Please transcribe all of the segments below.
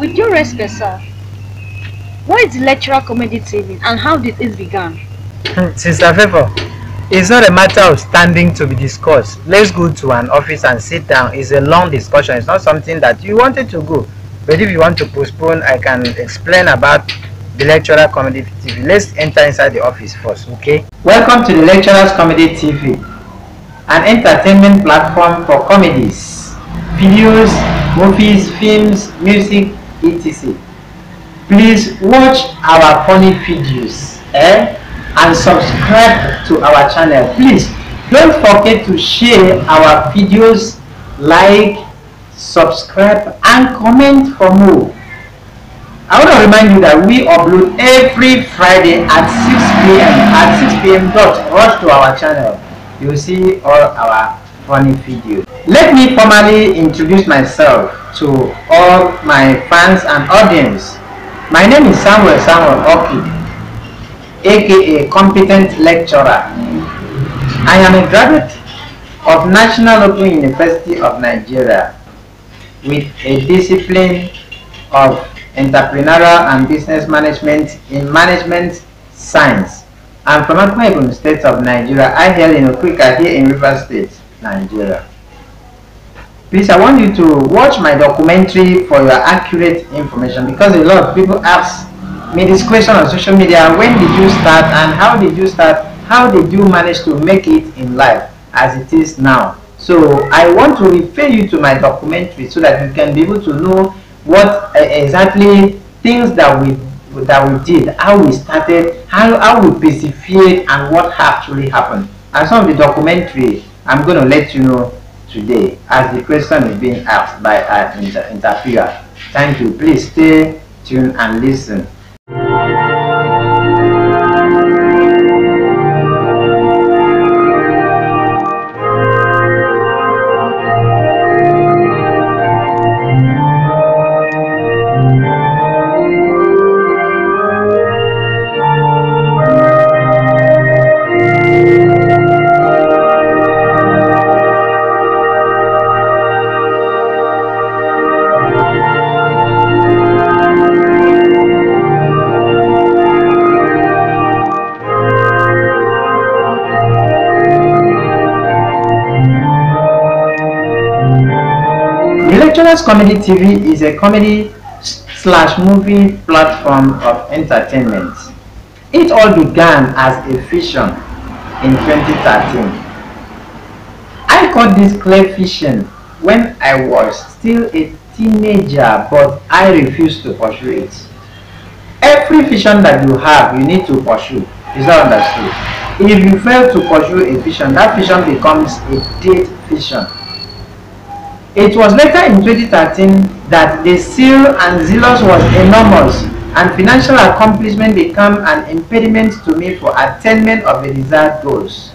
With your respect, sir, what is the lecturer comedy TV and how did it begin? Hmm, Sister Favor, it's not a matter of standing to be discussed. Let's go to an office and sit down. It's a long discussion. It's not something that you wanted to go. But if you want to postpone, I can explain about the Lecturer Comedy TV. Let's enter inside the office first, okay? Welcome to the Lecturers Comedy TV, an entertainment platform for comedies, videos, movies, films, music, etc. Please watch our funny videos eh? and subscribe to our channel. Please don't forget to share our videos, like, subscribe and comment for more. I want to remind you that we upload every Friday at 6 p.m. At 6 p.m. dot rush to our channel. You'll see all our funny videos. Let me formally introduce myself to all my fans and audience. My name is Samuel Samuel Oki, aka Competent Lecturer. I am a graduate of National Open University of Nigeria with a discipline of entrepreneurial and business management in management science. I'm from Akwa Ibom State of Nigeria. I hail in Okrika here in River State, Nigeria. Please, I want you to watch my documentary for your accurate information because a lot of people ask me this question on social media. When did you start and how did you start? How did you manage to make it in life as it is now? So I want to refer you to my documentary so that you can be able to know what uh, exactly things that we that we did, how we started, how, how we persevered, and what actually happened. And some of the documentary I'm going to let you know today as the question is being asked by our inter interviewer. Thank you. Please stay tuned and listen. Comedy TV is a comedy slash movie platform of entertainment. It all began as a fiction in 2013. I caught this clay fiction when I was still a teenager but I refused to pursue it. Every vision that you have, you need to pursue. Is that understood? If you fail to pursue a vision, that vision becomes a dead vision. It was later in 2013 that the zeal and zealous was enormous and financial accomplishment became an impediment to me for attainment of the desired goals.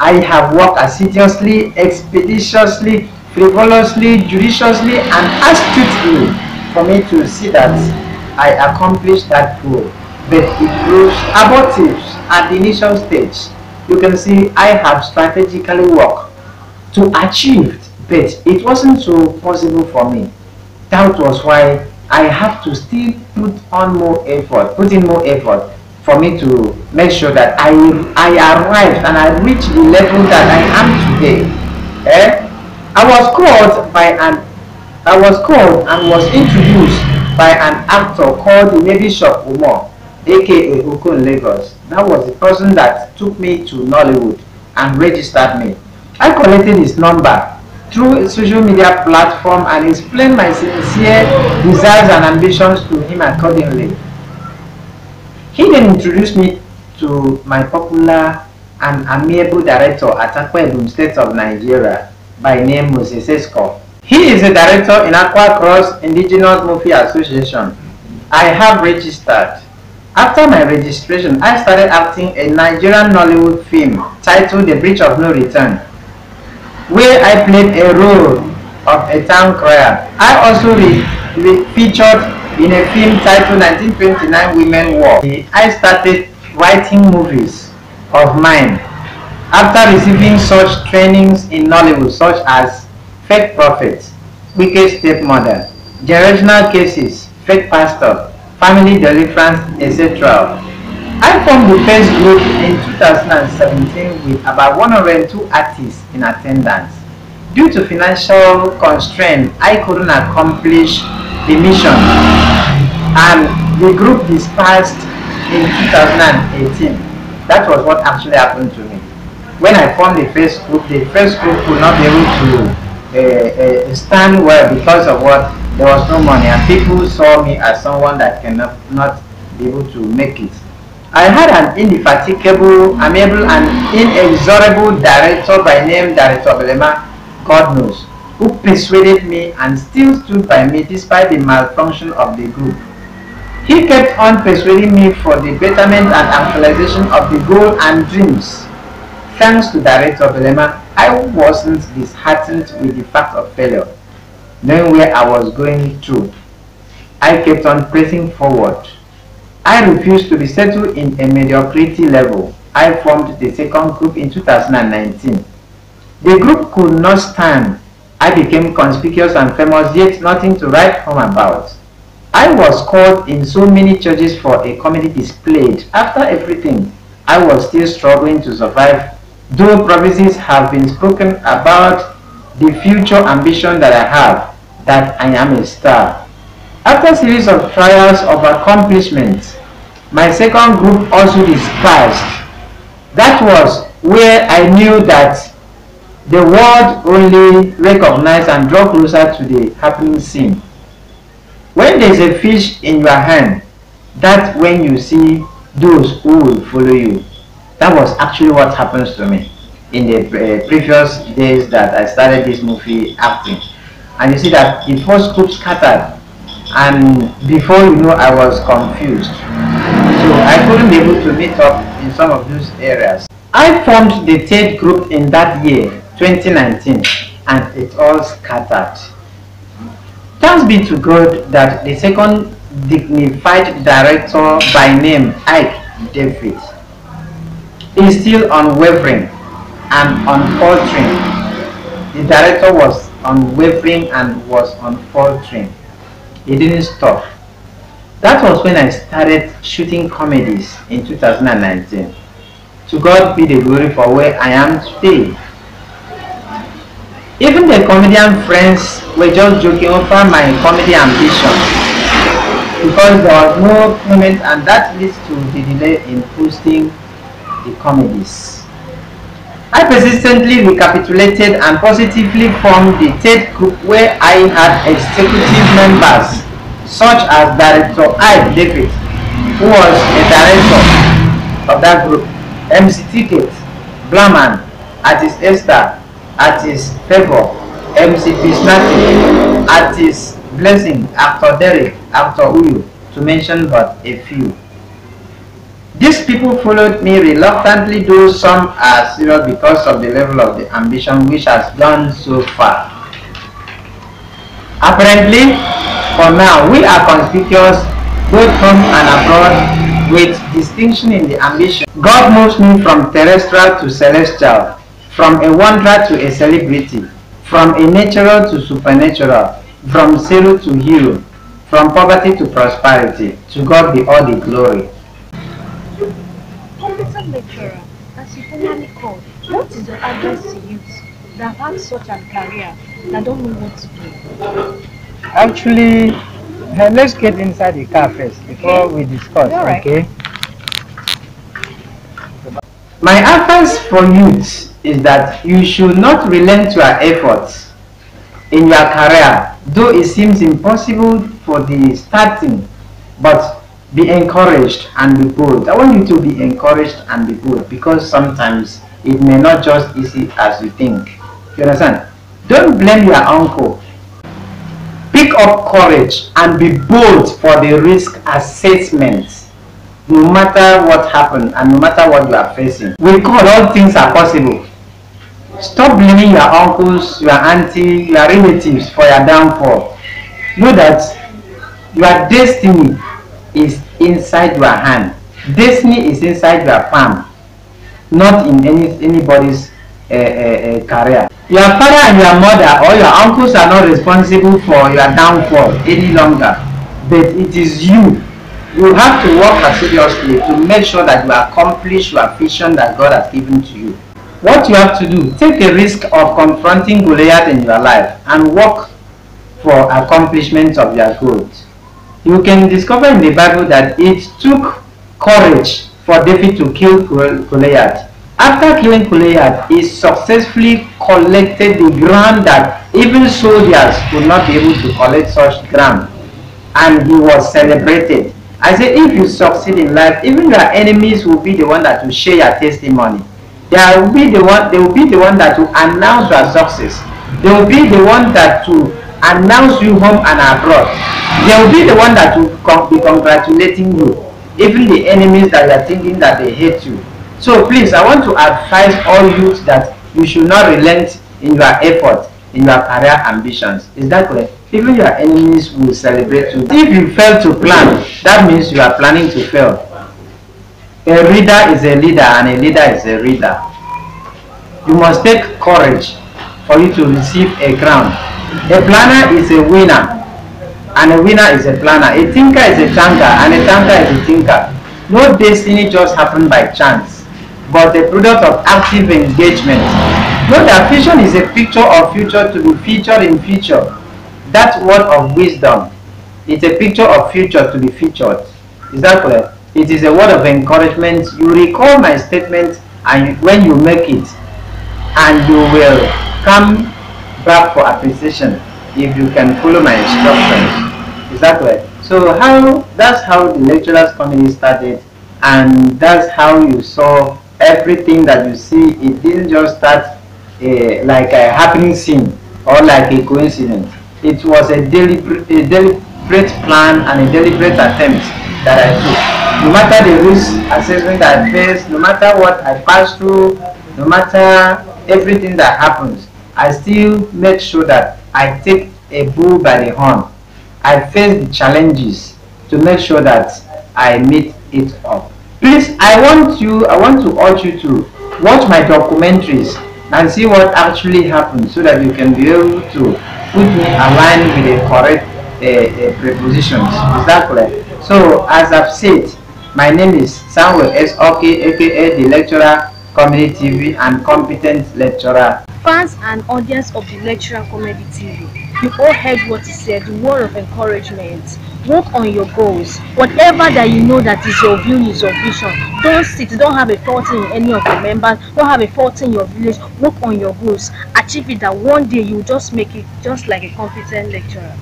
I have worked assiduously, expeditiously, frivolously, judiciously, and astutely for me to see that I accomplished that goal. But it proves abortive at the initial stage. You can see I have strategically worked to achieve but it wasn't so possible for me. That was why I have to still put on more effort, put in more effort for me to make sure that I I arrived and I reached the level that I am today. Eh? I was called by an I was called and was introduced by an actor called the Navy Shop Umar, aka Ukun Lagos. That was the person that took me to Nollywood and registered me. I collected his number through a social media platform and explain my sincere desires and ambitions to him accordingly. He then introduced me to my popular and amiable director at Akwa Ibom State of Nigeria by name Moses Esco. He is a director in Akwa Cross Indigenous Movie Association. I have registered. After my registration, I started acting a Nigerian Nollywood film titled The Bridge of No Return where I played a role of a town crier. I also re, re featured in a film titled 1929 Women War. I started writing movies of mine after receiving such trainings in Nollywood such as Fake Prophets, Wicked Stepmother, Generational Cases, fake pastor, family deliverance, etc. I formed the first group in 2017 with about 102 artists in attendance. Due to financial constraints, I couldn't accomplish the mission and the group dispersed in 2018. That was what actually happened to me. When I formed the first group, the first group could not be able to uh, uh, stand well because of what there was no money and people saw me as someone that cannot not be able to make it. I had an indefatigable, amiable and inexorable director by name Director Belema, God knows, who persuaded me and still stood by me despite the malfunction of the group. He kept on persuading me for the betterment and actualization of the goal and dreams. Thanks to Director Belema, I wasn't disheartened with the fact of failure. Knowing where I was going through, I kept on pressing forward. I refused to be settled in a mediocrity level. I formed the second group in 2019. The group could not stand. I became conspicuous and famous, yet nothing to write home about. I was called in so many churches for a comedy displayed. After everything, I was still struggling to survive, though prophecies have been spoken about the future ambition that I have, that I am a star. After a series of trials of accomplishments, my second group also dispersed. That was where I knew that the world only recognized and draw closer to the happening scene. When there is a fish in your hand, that's when you see those who will follow you. That was actually what happens to me in the uh, previous days that I started this movie acting. And you see that the first group scattered and before you know I was confused. So I couldn't be able to meet up in some of those areas. I formed the third group in that year, 2019, and it all scattered. Thanks be to God that the second dignified director by name Ike David is still unwavering and unfaltering. The director was unwavering and was unfaltering. He didn't stop. That was when I started shooting comedies in 2019. To God be the glory for where I am today. Even the comedian friends were just joking over my comedy ambition because there was no payment and that leads to the delay in posting the comedies. I persistently recapitulated and positively formed the third group where I had executive members such as Director I. David, who was a director of that group, MC Ticket, Blaman, Artist Esther, Artist Favor, MC Bisnati, Artist Blessing, Actor Derek, Actor Uyu, to mention but a few. These people followed me reluctantly, though some are serious because of the level of the ambition which has gone so far. Apparently, for now, we are conspicuous both home and abroad with distinction in the ambition. God moves me from terrestrial to celestial, from a wanderer to a celebrity, from a natural to supernatural, from zero to hero, from poverty to prosperity. To God be all the glory. Competent lecturer, as you formerly called, what is your advice to youths that have such a career that don't know what to do? Actually, uh, let's get inside the car first before we discuss, right. okay? My advice for youth is that you should not relent your efforts in your career, though it seems impossible for the starting, but be encouraged and be bold. I want you to be encouraged and be bold because sometimes it may not just easy as you think. You understand? Don't blame your uncle. Pick up courage and be bold for the risk assessment no matter what happened and no matter what you are facing. With God, all things are possible. Stop blaming your uncles, your auntie, your relatives for your downfall. Know that your destiny is inside your hand. Destiny is inside your palm, not in any anybody's uh, uh, career. Your father and your mother or your uncles are not responsible for your downfall any longer. but it is you. You have to work assiduously to make sure that you accomplish your vision that God has given to you. What you have to do, take a risk of confronting Goliath in your life and work for accomplishment of your goals. You can discover in the Bible that it took courage for David to kill Goliath. After killing Goliath, he successfully collected the ground that even soldiers would not be able to collect such ground. And he was celebrated. I say if you succeed in life, even your enemies will be the one that will share your testimony. They will be the one they will be the one that will announce your success. They will be the one that will announce you home and abroad. They will be the one that will be congratulating you. Even the enemies that are thinking that they hate you. So please, I want to advise all youth that you should not relent in your effort, in your career ambitions. Is that clear? Even your enemies will celebrate you. If you fail to plan, that means you are planning to fail. A reader is a leader and a leader is a reader. You must take courage for you to receive a crown. A planner is a winner and a winner is a planner. A thinker is a tanker and a tanker is a thinker. No destiny just happened by chance, but the product of active engagement. Know that vision is a picture of future to be featured in future. That word of wisdom. It's a picture of future to be featured. Is that clear? It is a word of encouragement. You recall my statement and when you make it, and you will come back for appreciation if you can follow my instructions. Right? So how that's how the lecturers comedy started and that's how you saw everything that you see it didn't just start a, like a happening scene or like a coincidence. It was a deliberate, a deliberate plan and a deliberate attempt that I took. No matter the risk assessment I faced, no matter what I passed through, no matter everything that happens, I still make sure that I take a bull by the horn. I face the challenges to make sure that I meet it up. Please, I want you, I want to urge you to watch my documentaries and see what actually happened so that you can be able to put me aligned with the correct uh, uh, prepositions. Is that clear? So, as I've said, my name is Samuel S. Oki, aka the lecturer, Comedy TV, and competent lecturer fans and audience of the lecturer comedy tv you all heard what he said the word of encouragement. Work on your goals. Whatever that you know that is your view is your vision. Don't sit don't have a fault in any of your members. Don't have a fault in your village. Work on your goals. Achieve it that one day you just make it just like a competent lecturer.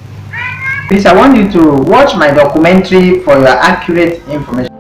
Please i want you to watch my documentary for your accurate information